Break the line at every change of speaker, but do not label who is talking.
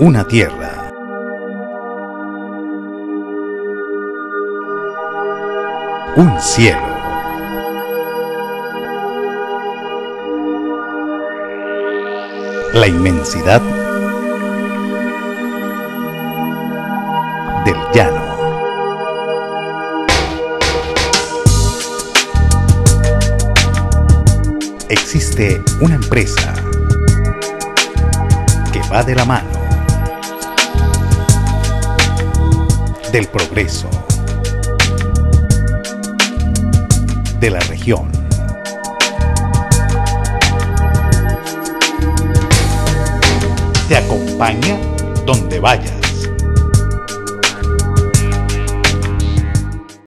Una tierra. Un cielo. La inmensidad del llano. Existe una empresa que va de la mano del progreso de la región. Te acompaña donde vayas.